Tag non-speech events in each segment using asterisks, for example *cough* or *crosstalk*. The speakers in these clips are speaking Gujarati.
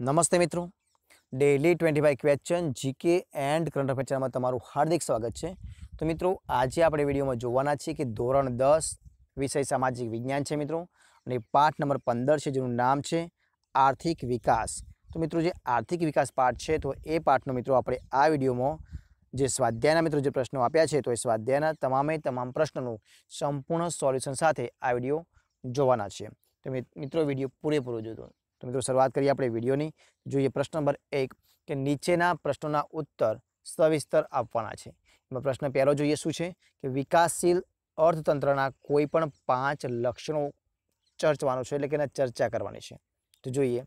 નમસ્તે મિત્રો. Daily twenty five question GK and current affair તમારું હાર્દિક સ્વાગત છે. તો મિત્રો, આજે આપણે વિડીયોમાં જોવાના છીએ કે ધોરણ દસ વિષય સામાજિક વિજ્ઞાન છે મિત્રો. અને પાઠ નંબર પંદર છે, જેનું નામ છે આર્થિક વિકાસ. તો મિત્રો, જે આર્થિક વિકાસ પાઠ છે, તો એ પાઠનો મિત્રો આપણે આ વિડીયોમાં જે સ્વાધ્યાયના મિત્રો જે પ્રશ્નો આપ્યા છે, તો એ સ્વાધ્યાયના તમામે તમામ પ્રશ્નોનું સંપૂર્ણ સોલ્યુશન સાથે આ વીડિયો જોવાના છે. તો મિત્રો, વીડિયો પૂરેપૂરો જોજો. તો મિત્રો, શરૂઆત કરીએ આપણે વિડીયોની. જોઈએ પ્રશ્ન નંબર એક કે નીચેના પ્રશ્નોના ઉત્તર સવિસ્તર આપવાના છે. એમાં પ્રશ્ન પહેલો જોઈએ શું છે? કે વિકાસશીલ અર્થતંત્રના કોઈ પણ પાંચ લક્ષણો ચર્ચવાનું છે એટલે કે એના ચર્ચા કરવાની છે. તો જોઈએ,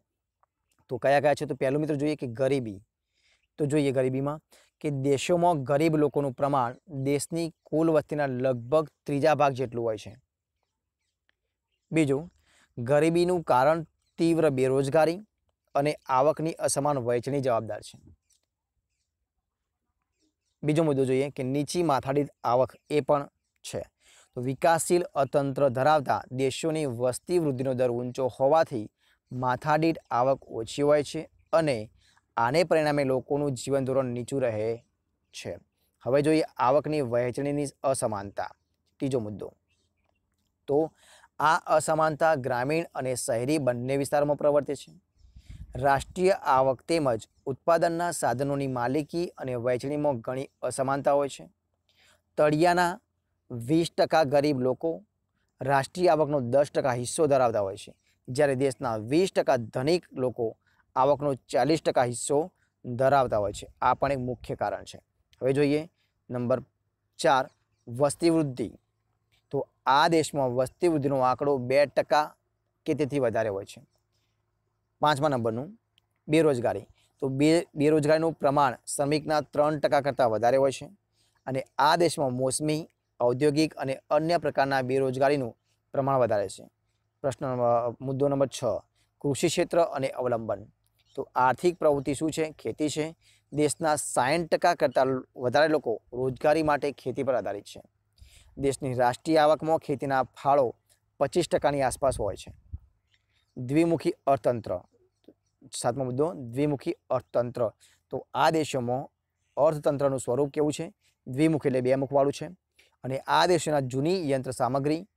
તો કયા કયા છે? તો પહેલું મિત્રો જોઈએ કે ગરીબી. તો જોઈએ ગરીબીમાં કે દેશોમાં ગરીબ લોકોનું પ્રમાણ દેશની કુલ વસ્તીના લગભગ ત્રીજા ભાગ જેટલું હોય છે. બીજું, ગરીબીનું કારણ તીવ્ર બેરોજગારી અને આવકની અસમાન વહેંચણી જવાબદાર છે. બીજો મુદ્દો જોઈએ કે નીચી માથાદીઠ આવક એ પણ છે. તો વિકાસશીલ અતંત્ર ધરાવતા દેશોની વસ્તી વૃદ્ધિનો દર ઊંચો હોવાથી માથાદીઠ આવક ઓછી હોય છે અને આને પરિણામે લોકોનું જીવન ધોરણ નીચું રહે છે. હવે જોઈએ આવકની વહેંચણીની અસમાનતા. ત્રીજો મુદ્દો. તો આ અસમાનતા ગ્રામીણ અને શહેરી બંને વિસ્તારોમાં પ્રવર્તે છે. રાષ્ટ્રીય આવક તેમજ ઉત્પાદનના સાધનોની માલિકી અને વહેંચણીમાં ઘણી અસમાનતા હોય છે. તળિયાના વીસ ટકા ગરીબ લોકો રાષ્ટ્રીય આવકનો દસ ટકા હિસ્સો ધરાવતા હોય છે. જ્યારે દેશના વીસ ટકા ધનિક લોકો આવકનો ચાલીસ ટકા હિસ્સો ધરાવતા હોય છે. આ પણ એક મુખ્ય કારણ છે. હવે જોઈએ નંબર ચાર વસ્તી વૃદ્ધિ. તો આ દેશમાં વસ્તી વૃદ્ધિનો આંકડો બે ટકા કે તેથી વધારે હોય છે. પાંચમા નંબરનું બેરોજગારી. તો બે, બેરોજગારીનું પ્રમાણ શ્રમિકના ત્રણ ટકા કરતાં વધારે હોય છે અને આ દેશમાં મોસમી, ઔદ્યોગિક અને અન્ય પ્રકારના બેરોજગારીનું પ્રમાણ વધારે છે. પ્રશ્ન મુદ્દો નંબર છ, કૃષિ ક્ષેત્ર અને અવલંબન. તો આર્થિક પ્રવૃત્તિ શું છે? ખેતી છે. દેશના સાઠ ટકા કરતાં વધારે લોકો રોજગારી માટે ખેતી પર આધારિત છે. દેશની રાષ્ટ્રીય આવકમાં ખેતીના ફાળો પચીસ ટકાની આસપાસ હોય છે. દ્વિમુખી અર્થતંત્ર. સાતમો મુદ્દો, દ્વિમુખી અર્થતંત્ર. તો આ દેશોમાં અર્થતંત્રનું સ્વરૂપ કેવું છે? દ્વિમુખી એટલે બે મુખવાળું છે. અને આ દેશોના જૂની યંત્ર સામગ્રી,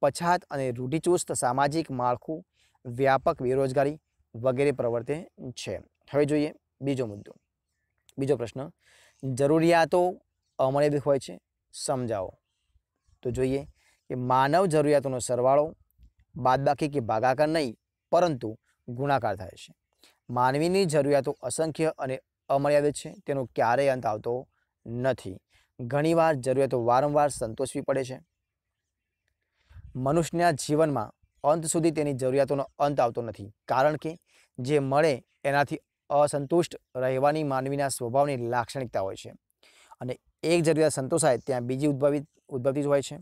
પછાત અને રૂઢિચુસ્ત સામાજિક માળખું, વ્યાપક બેરોજગારી વગેરે પ્રવર્તે છે. હવે જોઈએ બીજો મુદ્દો. બીજો પ્રશ્ન. જરૂરિયાતો અમર્યાદિત હોય છે. સમજાવો. તો જોઈએ કે માનવ જરૂરિયાતોનો સરવાળો બાદબાકી કે ભાગાકાર નહીં, પરંતુ ગુણાકાર થાય છે. માનવીની જરૂરિયાતો અસંખ્ય અને અમર્યાદિત છે, તેનો ક્યારેય અંત આવતો નથી. ઘણીવાર જરૂરિયાતો વારંવાર સંતોષવી પડે છે. મનુષ્યના જીવનમાં અંત સુધી તેની જરૂરિયાતોનો અંત આવતો નથી, કારણ કે જે મળે એનાથી અસંતુષ્ટ રહેવાની માનવીના સ્વભાવની લાક્ષણિકતા હોય છે. અને એક જરૂરિયાત સંતોષાય ત્યાં બીજી ઉદ્ભવિત, ઉદ્ભવતી જ હોય છે.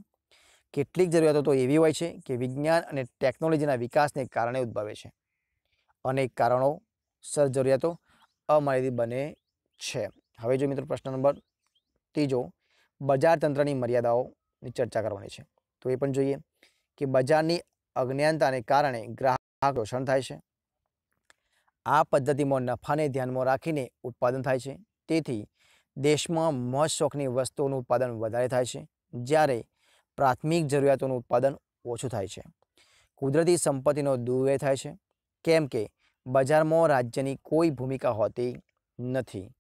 કેટલીક જરૂરિયાતો તો એવી હોય છે કે વિજ્ઞાન અને ટેકનોલોજીના વિકાસને કારણે ઉદ્ભવે છે. અનેક કારણો, સર જરૂરિયાતો અમર્યાદિત બને છે. હવે જો મિત્રો પ્રશ્ન નંબર ત્રીજો, બજાર તંત્રની મર્યાદાઓની ચર્ચા કરવાની છે. તો એ પણ જોઈએ કે બજારની અજ્ઞાનતાને કારણે ગ્રાહક શોષણ થાય છે. આ પદ્ધતિમાં નફાને ધ્યાનમાં રાખીને ઉત્પાદન થાય છે. તેથી દેશમાં મોજ શોખની વસ્તુઓનું ઉત્પાદન વધારે થાય છે, જ્યારે પ્રાથમિક જરૂરિયાતોનું ઉત્પાદન ઓછું થાય છે. કુદરતી સંપત્તિનો દુર્વ્યય થાય છે, કેમ કે બજારમાં રાજ્યની કોઈ ભૂમિકા હોતી નથી.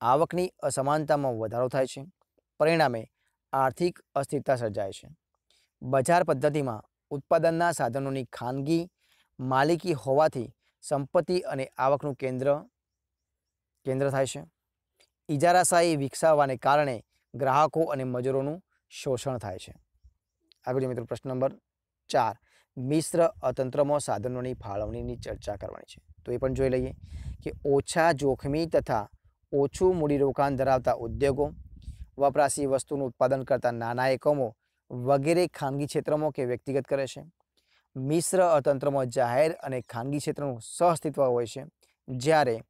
આવકની અસમાનતામાં વધારો થાય છે, પરિણામે આર્થિક અસ્થિરતા સર્જાય છે. બજાર પદ્ધતિમાં ઉત્પાદનના સાધનોની ખાનગી માલિકી હોવાથી સંપત્તિ અને આવકનું કેન્દ્ર કેન્દ્ર થાય છે. ઇજારાશાહી વિકસાવવાને કારણે ગ્રાહકો અને મજૂરોનું શોષણ થાય છે. આગળ જોઈએ મિત્રો પ્રશ્ન નંબર ચાર. મિશ્ર અતંત્રમાં સાધનોની ફાળવણીની ચર્ચા કરવાની છે. તો એ પણ જોઈ લઈએ કે ઓછા જોખમી તથા ઓછું મૂડીરોકાણ ધરાવતા ઉદ્યોગો, વપરાશી વસ્તુનું ઉત્પાદન કરતા નાના એકમો વગેરે ખાનગી ક્ષેત્રમાં કે વ્યક્તિગત કરે છે. મિશ્ર અતંત્રમાં જાહેર અને ખાનગી ક્ષેત્રનું સહઅસ્તિત્વ હોય છે. જ્યારે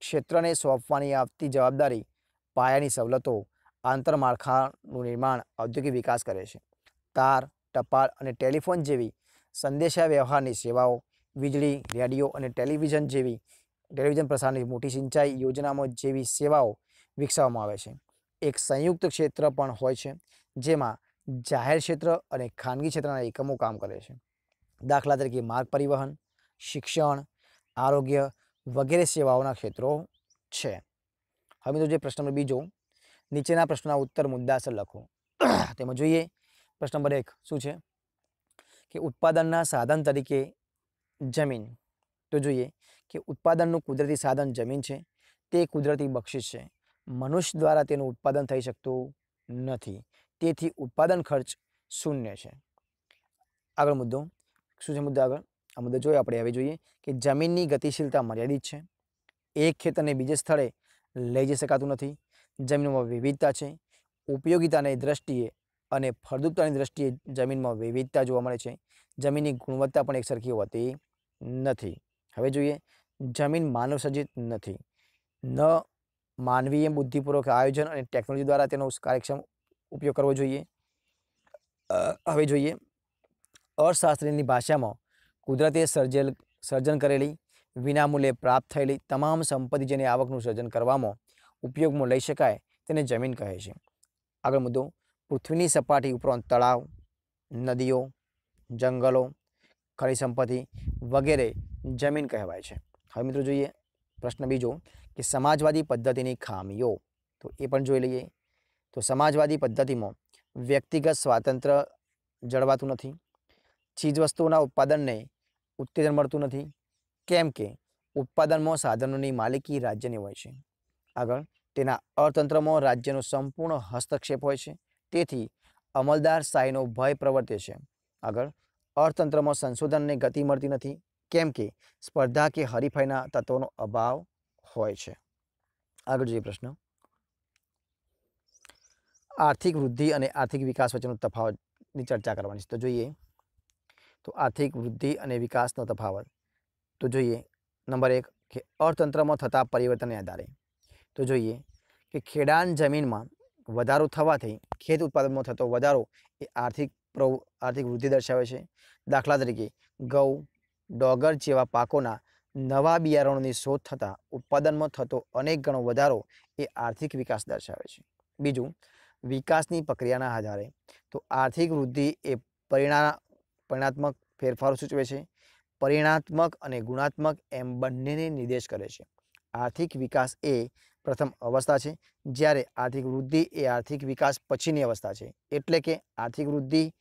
ક્ષેત્રને સોંપવાની આવતી જવાબદારી પાયાની સવલતો, આંતરમાળખાનું નિર્માણ, ઔદ્યોગિક વિકાસ કરે છે. તાર, ટપાલ અને ટેલિફોન જેવી સંદેશા વ્યવહારની સેવાઓ, વીજળી, રેડિયો અને ટેલિવિઝન જેવી ટેલિવિઝન પ્રસારની મોટી સિંચાઈ યોજનામાં જેવી સેવાઓ વિકસાવવામાં આવે છે. એક સંયુક્ત ક્ષેત્ર પણ હોય છે, જેમાં જાહેર ક્ષેત્ર અને ખાનગી ક્ષેત્રના એકમો કામ કરે છે. દાખલા તરીકે માર્ગ પરિવહન, શિક્ષણ, આરોગ્ય વગેરે સેવાઓના ક્ષેત્રો છે. હવે મિત્રો જે પ્રશ્ન નંબર બીજો, નીચેના પ્રશ્નના ઉત્તર મુદ્દાસર લખો. *clears throat* તેમાં જોઈએ, પ્રશ્ન નંબર એક શું છે? કે ઉત્પાદનના સાધન તરીકે જમીન. તો જોઈએ, કે ઉત્પાદનનું કુદરતી સાધન જમીન છે, તે કુદરતી બક્ષિસ છે. મનુષ્ય દ્વારા તેનું ઉત્પાદન થઈ શકતું નથી. તેથી ઉત્પાદન ખર્ચ શૂન્ય છે. આગળ મુદ્દો, શું છે મુદ્દો આગળ? આ મુદ્દે જોઈએ આપણે આવી જોઈએ કે જમીનની ગતિશીલતા મર્યાદિત છે. એક ખેતરને બીજે સ્થળે લઈ જઈ શકાતું નથી. જમીનમાં વિવિધતા છે. ઉપયોગિતાની દ્રષ્ટિએ અને ફળદ્રુપતાની દ્રષ્ટિએ જમીનમાં વિવિધતા જોવા મળે છે. જમીનની ગુણવત્તા પણ એકસરખી હોતી નથી. હવે જોઈએ જમીન માનવસર્જિત નથી. ન માનવીય બુદ્ધિપૂર્વક આયોજન અને ટેકનોલોજી દ્વારા તેનો કાર્યક્ષમ ઉપયોગ કરવો જોઈએ. હવે જોઈએ અર્થશાસ્ત્રીની ભાષામાં કુદરતે સર્જેલ, સર્જન કરેલી, વિનામૂલ્યે પ્રાપ્ત થયેલી તમામ સંપત્તિ જેને આવકનું સર્જન કરવામાં ઉપયોગમાં લઈ શકાય તેને જમીન કહે છે. આગળ મુદ્દો, પૃથ્વીની સપાટી ઉપરાંત તળાવ, નદીઓ, જંગલો ખરી સંપત્તિ વગેરે જમીન કહેવાય છે. હવે મિત્રો જોઈએ પ્રશ્ન બીજો કે સમાજવાદી પદ્ધતિની ખામીઓ. તો એ પણ જોઈ લઈએ. તો સમાજવાદી પદ્ધતિમાં વ્યક્તિગત સ્વાતંત્ર્ય જળવાતું નથી. ચીજવસ્તુઓના ઉત્પાદનને ઉત્તેજન મળતું નથી. કેમ કે ઉત્પાદનમાં સાધનોની માલિકી રાજ્યની હોય છે. આગળ, તેના અર્થતંત્રમાં રાજ્યનો સંપૂર્ણ હસ્તક્ષેપ હોય છે. તેથી અમલદાર શાહીનો ભય પ્રવર્તે છે. આગળ, અર્થતંત્રમાં સંશોધનને ગતિ મળતી નથી. કેમ કે સ્પર્ધા કે હરીફાઈના તત્વોનો અભાવ હોય છે. આગળ જોઈએ પ્રશ્ન. આર્થિક વૃદ્ધિ અને આર્થિક વિકાસ વચ્ચેનો તફાવતની ચર્ચા કરવાની છે. તો જોઈએ તો આર્થિક વૃદ્ધિ અને વિકાસનો તફાવત. તો જોઈએ, નંબર એક, કે અર્થતંત્રમાં થતા પરિવર્તનને આધારે. તો જોઈએ, કે ખેડાણ જમીનમાં વધારો થવાથી ખેત ઉત્પાદનમાં થતો વધારો એ આર્થિક પ્રવ, આર્થિક વૃદ્ધિ દર્શાવે છે. દાખલા તરીકે, ઘઉં, ડોગર જેવા પાકોના નવા બિયારણોની શોધ થતાં ઉત્પાદનમાં થતો અનેક ગણો વધારો એ આર્થિક વિકાસ દર્શાવે છે. બીજું, વિકાસની પ્રક્રિયાના આધારે. તો આર્થિક વૃદ્ધિ એ પરિણા પરિણાત્મક ફેરફારો સૂચવે છે. પરિણાત્મક અને ગુણાત્મક એમ બંનેને નિર્દેશ કરે છે. આર્થિક વિકાસ એ પ્રથમ અવસ્થા છે, જ્યારે આર્થિક વૃદ્ધિ એ આર્થિક વિકાસ પછીની અવસ્થા છે. એટલે કે આર્થિક વૃદ્ધિ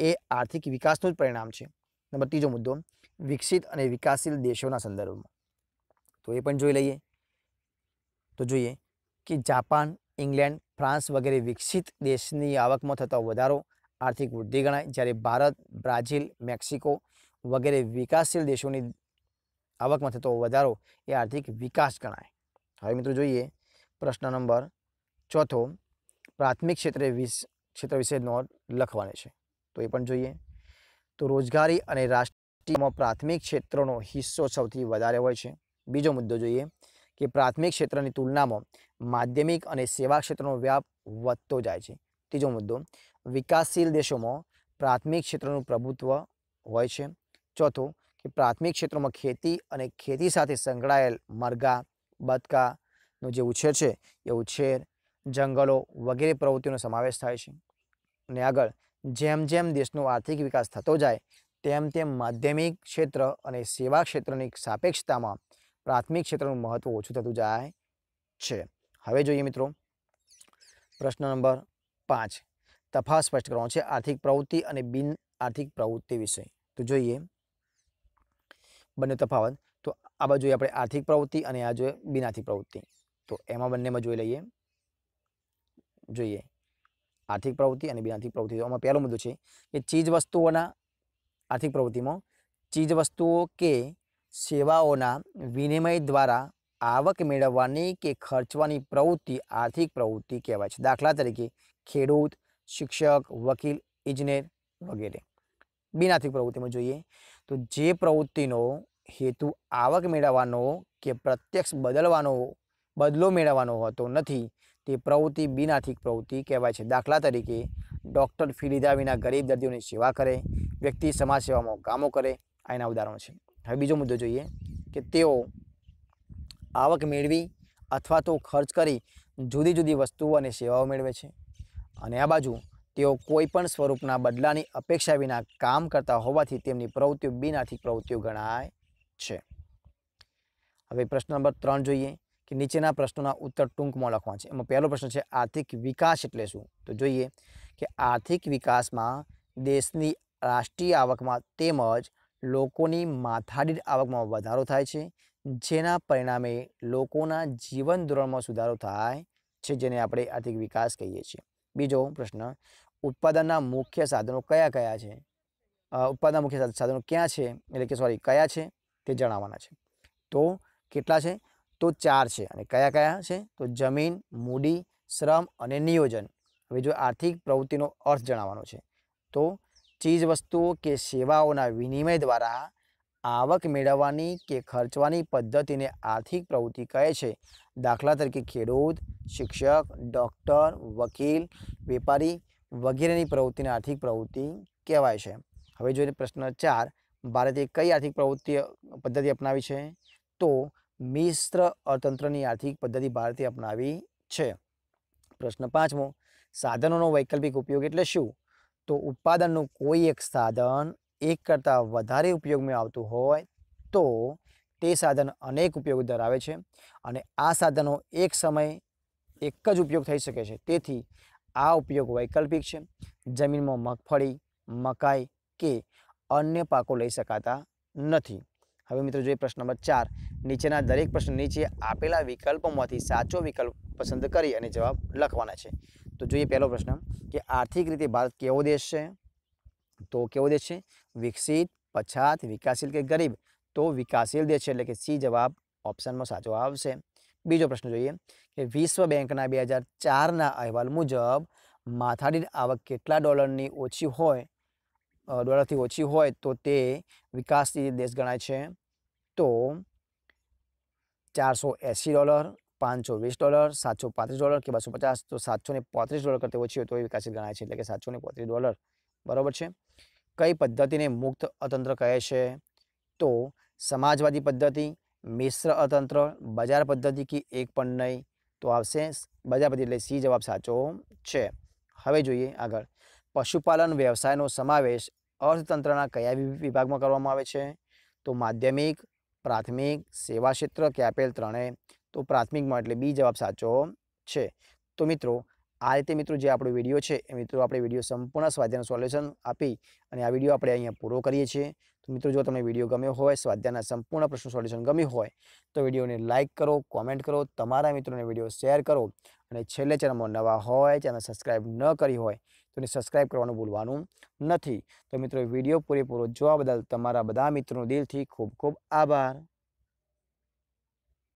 એ આર્થિક વિકાસનું જ પરિણામ છે. નંબર ત્રીજો મુદ્દો, વિકસિત અને વિકાસશીલ દેશોના સંદર્ભમાં. તો એ પણ જોઈ લઈએ. તો જોઈએ કે જાપાન, ઇંગ્લેન્ડ, ફ્રાન્સ વગેરે વિકસિત દેશની આવકમાં થતો વધારો આર્થિક વૃદ્ધિ ગણાય. જ્યારે ભારત, બ્રાઝિલ, મેક્સિકો વગેરે વિકાસશીલ દેશોની આવકમાં થતો વધારો એ આર્થિક વિકાસ ગણાય. હવે મિત્રો જોઈએ, પ્રશ્ન નંબર ચોથો, પ્રાથમિક ક્ષેત્રે વિશ, ક્ષેત્ર વિશે નોંધ લખવાની છે. તો એ પણ જોઈએ. તો રોજગારી અને રાષ્ટ્રીયમાં પ્રાથમિક ક્ષેત્રનો હિસ્સો સૌથી વધારે હોય છે. બીજો મુદ્દો જોઈએ કે પ્રાથમિક ક્ષેત્રની તુલનામાં માધ્યમિક અને સેવા ક્ષેત્રનો વ્યાપ વધતો જાય છે. ત્રીજો મુદ્દો વિકાસશીલ દેશોમાં પ્રાથમિક ક્ષેત્રનું પ્રભુત્વ હોય છે. ચોથો, કે પ્રાથમિક ક્ષેત્રોમાં ખેતી અને ખેતી સાથે સંકળાયેલ મરઘા, બતકાનો જે ઉછેર છે, એ ઉછેર, જંગલો વગેરે પ્રવૃત્તિઓનો સમાવેશ થાય છે. અને આગળ, જેમ જેમ દેશનો આર્થિક વિકાસ થતો જાય, તેમ તેમ માધ્યમિક ક્ષેત્ર અને સેવા ક્ષેત્રની સાપેક્ષતામાં પ્રાથમિક ક્ષેત્રનું મહત્ત્વ ઓછું થતું જાય છે. હવે જોઈએ મિત્રો, પ્રશ્ન નંબર પાંચ. તફાવત સ્પષ્ટ કરવાનો છે આર્થિક પ્રવૃત્તિ અને બિન આર્થિક પ્રવૃત્તિ વિશે. તો જોઈએ બંને તફાવત. તો આ બાજુ જોઈએ આપણે આર્થિક પ્રવૃત્તિ અને આ જોઈએ બિન આર્થિક પ્રવૃત્તિ. તો એમાં બંનેમાં જોઈ લઈએ. જોઈએ આર્થિક પ્રવૃત્તિ અને બિન આર્થિક પ્રવૃત્તિ. આમાં પહેલો મુદ્દો છે કે ચીજ વસ્તુઓના આર્થિક પ્રવૃત્તિમાં ચીજ વસ્તુઓ કે સેવાઓના વિનિમય દ્વારા આવક મેળવવાની કે ખર્ચવાની પ્રવૃત્તિ આર્થિક પ્રવૃત્તિ કહેવાય છે. દાખલા તરીકે ખેડૂત શિક્ષક, વકીલ, ઇજનેર વગેરે. બિનઆર્થિક પ્રવૃત્તિમાં જોઈએ તો જે પ્રવૃત્તિનો હેતુ આવક મેળવવાનો કે પ્રત્યક્ષ બદલવાનો, બદલો મેળવવાનો હોતો નથી, તે પ્રવૃત્તિ બિનાર્થિક પ્રવૃત્તિ કહેવાય છે. દાખલા તરીકે, ડૉક્ટર ફી લીધા વિના ગરીબ દર્દીઓની સેવા કરે, વ્યક્તિ સમાજ સેવામાં કામો કરે, આ એના ઉદાહરણો છે. હવે બીજો મુદ્દો જોઈએ કે તેઓ આવક મેળવી અથવા તો ખર્ચ કરી જુદી જુદી વસ્તુઓ અને સેવાઓ મેળવે છે. અને આ બાજુ તેઓ કોઈ પણ સ્વરૂપના બદલાની અપેક્ષા વિના કામ કરતા હોવાથી તેમની પ્રવૃત્તિઓ બિનઆર્થિક પ્રવૃત્તિઓ ગણાય છે. હવે પ્રશ્ન નંબર ત્રણ જોઈએ કે નીચેના પ્રશ્નોના ઉત્તર ટૂંકમાં લખવા છે. એમાં પહેલો પ્રશ્ન છે, આર્થિક વિકાસ એટલે શું? તો જોઈએ કે આર્થિક વિકાસમાં દેશની રાષ્ટ્રીય આવકમાં તેમજ લોકોની માથાદીઠ આવકમાં વધારો થાય છે, જેના પરિણામે લોકોના જીવન ધોરણમાં સુધારો થાય છે, જેને આપણે આર્થિક વિકાસ કહીએ છીએ. બીજો પ્રશ્ન, ઉત્પાદનના મુખ્ય સાધનો કયા કયા છે? ઉત્પાદનના મુખ્ય સાધ- સાધનો ક્યાં છે? એટલે કે સોરી કયા છે? તે જણાવવાના છે. તો કેટલા છે? તો ચાર છે. અને કયા કયા છે? તો જમીન, મૂડી, શ્રમ અને નિયોજન. હવે જો આર્થિક પ્રવૃત્તિનો અર્થ જણાવવાનો છે, તો ચીજ વસ્તુઓ કે સેવાઓના વિનિમય દ્વારા આવક મેળવવાની કે ખર્ચવાની પદ્ધતિને આર્થિક પ્રવૃત્તિ કહે છે. દાખલા તરીકે ખેડૂત, શિક્ષક, ડૉક્ટર, વકીલ, વેપારી વગેરેની પ્રવૃત્તિને આર્થિક પ્રવૃત્તિ કહેવાય છે. હવે જોઈએ પ્રશ્ન ચાર, ભારતે કઈ આર્થિક પ્રવૃત્તિ, પદ્ધતિ અપનાવી છે? તો મિશ્ર અર્થતંત્રની આર્થિક પદ્ધતિ ભારતે અપનાવી છે. પ્રશ્ન પાંચમો, સાધનોનો વૈકલ્પિક ઉપયોગ એટલે શું? તો ઉત્પાદનનું કોઈ એક સાધન એક કરતાં વધારે ઉપયોગમાં આવતું હોય તો તે સાધન અનેક ઉપયોગ ધરાવે છે અને આ સાધનો એક સમયે એક જ ઉપયોગ થઈ શકે છે. તેથી આ ઉપયોગ વૈકલ્પિક છે. જમીનમાં મગફળી, મકાઈ કે અન્ય પાકો લઈ શકાતા નથી. હવે મિત્રો જોઈએ પ્રશ્ન નંબર ચાર. નીચેના દરેક પ્રશ્ન નીચે આપેલા વિકલ્પોમાંથી સાચો વિકલ્પ પસંદ કરી અને જવાબ લખવાના છે. તો જોઈએ પહેલો પ્રશ્ન કે આર્થિક રીતે ભારત કેવો દેશ છે? તો કેવો દેશ છે? વિકસિત, પછાત, વિકાસશીલ કે ગરીબ? તો વિકાસશીલ દેશ છે, એટલે કે સી જવાબ ઓપ્શનમાં સાચો આવશે. બીજો પ્રશ્ન જોઈએ કે વિશ્વ બેંકના બે હજાર ચારના અહેવાલ મુજબ માથાદીઠ આવક કેટલા ડોલરની ઓછી હોય ડોલરથી ઓછી હોય તો તે વિકાસશીલ દેશ ગણાય છે. તો ચારસો એંસી ડોલર, પાંચસો વીસ ડોલર, સાતસો પાંત્રીસ ડોલર કે બસો પચાસ, તો સાતસો ને ડોલર કરતાં ઓછી હોય તો એ વિકાસશીલ ગણાય છે, એટલે કે સાતસો ને ડોલર. બરોબર છે? કઈ પદ્ધતિને મુક્ત અતંત્ર કહે છે? તો સમાજવાદી પદ્ધતિ, મિશ્ર અતંત્ર, બજાર પદ્ધતિ કે એક પણ નહીં. તો આવશે બજાર પદ્ધતિ એટલે સી જવાબ સાચો છે. હવે જોઈએ આગળ. પશુપાલન વ્યવસાયનો સમાવેશ અર્થતંત્રના કયા વિભાગમાં કરવામાં આવે છે? તો માધ્યમિક, પ્રાથમિક, સેવા ક્ષેત્ર કે આપેલ ત્રણે તો પ્રાથમિકમાં એટલે બી જવાબ સાચો છે. તો મિત્રો આ રીતે મિત્રો જે આપણો વીડિયો છે એ મિત્રો આપણે વીડિયો સંપૂર્ણ સ્વાધ્યાયનું સોલ્યુશન આપી અને આ વીડિયો આપણે અહીંયા પૂરો કરીએ છીએ. તો મિત્રો જો તમને વીડિયો ગમ્યો હોય, સ્વાધ્યાયના સંપૂર્ણ પ્રશ્ન સોલ્યુશન ગમ્યું હોય, તો વિડીયોને લાઇક કરો, કોમેન્ટ કરો, તમારા મિત્રોને વીડિયો શેર કરો અને છેલ્લે ચેનલમાં નવા હોય, ચેનલ સબસ્ક્રાઈબ ન કરી હોય, તો એને સબસ્ક્રાઈબ કરવાનું ભૂલવાનું નથી. તો મિત્રો વીડિયો પૂરેપૂરો જોવા બદલ તમારા બધા મિત્રોનો દિલથી ખૂબ ખૂબ આભાર.